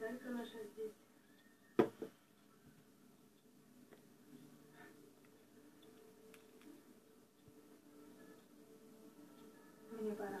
Наталька наша здесь. Мне пора.